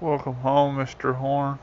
Welcome home, Mr. Horn.